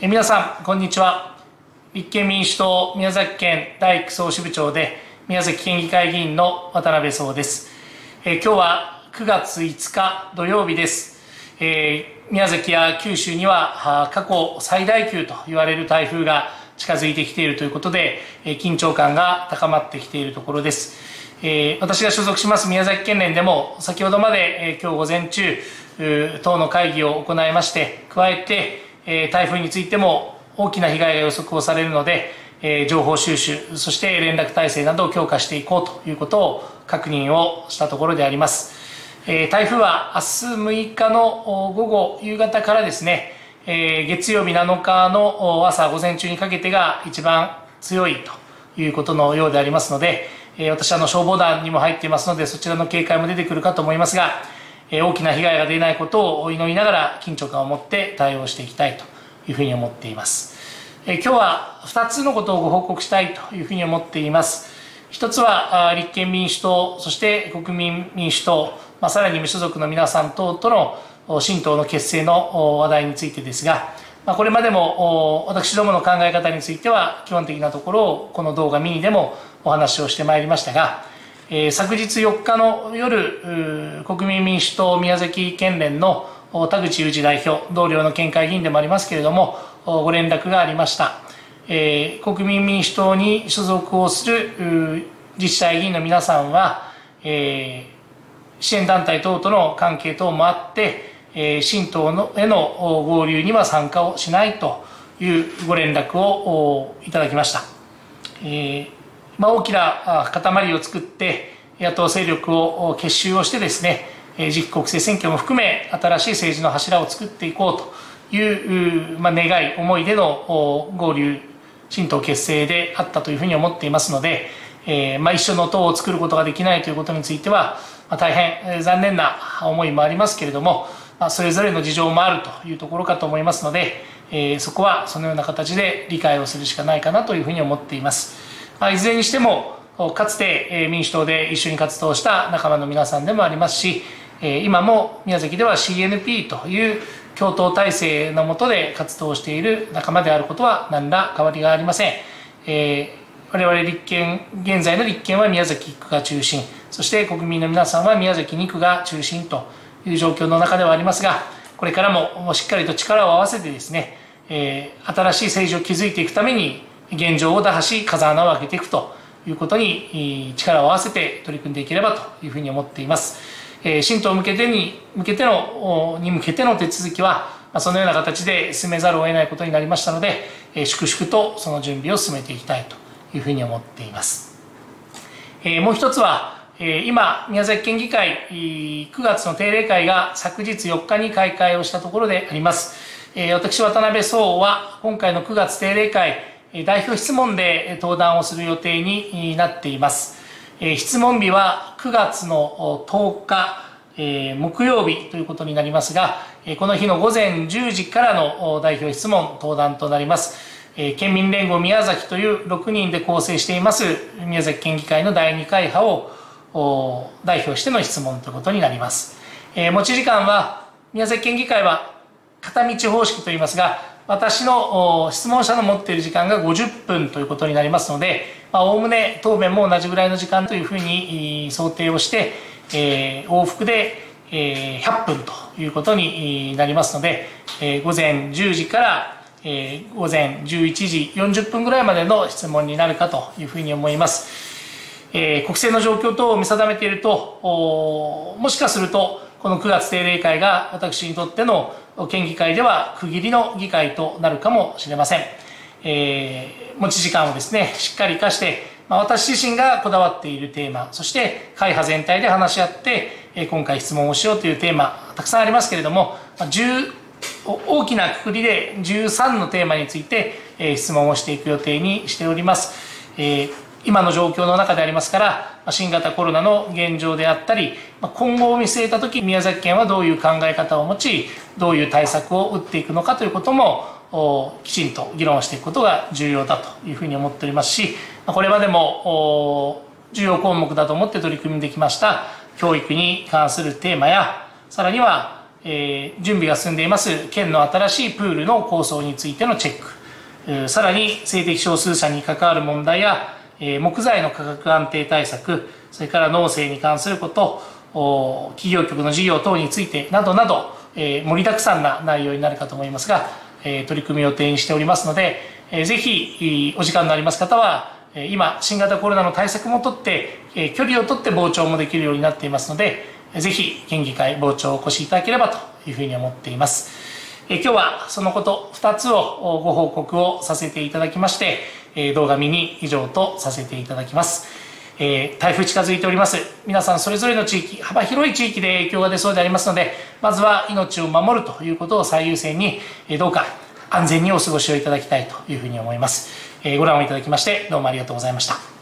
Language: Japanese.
え皆さんこんにちは。立憲民主党宮崎県第区総支部長で宮崎県議会議員の渡辺壮です。え今日は9月5日土曜日です、えー、宮崎や九州には過去最大級と言われる台風が近づいてきているということで、え緊張感が高まってきているところです。えー、私が所属します宮崎県連でも先ほどまで、え、今日午前中党の会議を行いまして加えて、え、台風についても大きな被害が予測をされるので、え、情報収集そして連絡体制などを強化していこうということを確認をしたところであります、え、台風は明日6日の午後夕方からですね、え、月曜日7日の朝午前中にかけてが一番強いということのようでありますのでえ私はの消防団にも入っていますのでそちらの警戒も出てくるかと思いますが、大きな被害が出ないことを祈りながら緊張感を持って対応していきたいというふうに思っています、今日は2つのことをご報告したいというふうに思っています。一つは立憲民主党そして国民民主党、まあ、さらに無所属の皆さん等との新党の結成の話題についてですが、ま、これまでも私どもの考え方については基本的なところをこの動画ミニでもお話をしてまいりましたが、えー、昨日4日の夜国民民主党宮崎県連の田口裕二代表同僚の県会議員でもありますけれどもご連絡がありました、えー、国民民主党に所属をする自治体議員の皆さんは、えー、支援団体等との関係等もあって、えー、新党のへの合流には参加をしないというご連絡をいただきました、えーまあ、大きな塊を作って野党勢力を結集をしてですね次期国政選挙も含め新しい政治の柱を作っていこうという、まあ、願い思いでの合流新党結成であったというふうに思っていますので、えーまあ、一緒の党を作ることができないということについては、まあ、大変残念な思いもありますけれども、まあ、それぞれの事情もあるというところかと思いますので、えー、そこはそのような形で理解をするしかないかなというふうに思っています。まあ、いずれにしてもかつて民主党で一緒に活動した仲間の皆さんでもありますし今も宮崎では CNP という共闘体制のもとで活動している仲間であることは何ら変わりがありません、えー、我々立憲現在の立憲は宮崎区が中心そして国民の皆さんは宮崎2区が中心という状況の中ではありますがこれからもしっかりと力を合わせてですね、えー、新しい政治を築いていくために現状を打破し風穴を開けていくということに力を合わせて取り組んでいければというふうに思っています。え、新党向けてに向けてのに向けての手続きはそのような形で進めざるを得ないことになりましたので、粛々とその準備を進めていきたいというふうに思っています。え、もう一つは、え、今宮崎県議会9月の定例会が昨日4日に開会をしたところであります。え、私渡辺壮は今回の9月定例会代表質問で登壇をする予定になっています。質問日は9月の10日、木曜日ということになりますが、この日の午前10時からの代表質問登壇となります。県民連合宮崎という6人で構成しています宮崎県議会の第2会派を代表しての質問ということになります。持ち時間は宮崎県議会は片道方式といいますが私の質問者の持っている時間が50分ということになりますので、おおむね答弁も同じぐらいの時間というふうに想定をして、えー、往復で、100分ということになりますので、えー、午前10時から、えー、午前11時40分ぐらいまでの質問になるかというふうに思います。えー、国政の状況等を見定めていると、もしかすると、この9月定例会が私にとっての県議会では区切りの議会となるかもしれません。えー、持ち時間をですね、しっかり活かして、まあ、私自身がこだわっているテーマ、そして会派全体で話し合って、えー、今回質問をしようというテーマ、たくさんありますけれども、まあ、大きなくくりで13のテーマについて、えー、質問をしていく予定にしております。えー今の状況の中でありますから新型コロナの現状であったり今後を見据えた時宮崎県はどういう考え方を持ちどういう対策を打っていくのかということもきちんと議論していくことが重要だというふうに思っておりますしこれまでも重要項目だと思って取り組んできました教育に関するテーマやさらには、準備が進んでいます県の新しいプールの構想についてのチェック、さらに性的少数者に関わる問題や、え、木材の価格安定対策それから農政に関すること企業局の事業等についてなどなど、え、盛りだくさんな内容になるかと思いますが、え、取り組みを予定にしておりますので、えー、ぜひお時間のあります方は今新型コロナの対策もとって、え距離をとって傍聴もできるようになっていますのでぜひ県議会傍聴をお越しいただければというふうに思っています。え今日はそのこと2つをご報告をさせていただきまして、え動画見に以上とさせていただきます。えー、台風近づいております。皆さんそれぞれの地域、幅広い地域で影響が出そうでありますので、まずは命を守るということを最優先に、えー、どうか安全にお過ごしをいただきたいというふうに思います。えー、ご覧をいただきまして、どうもありがとうございました。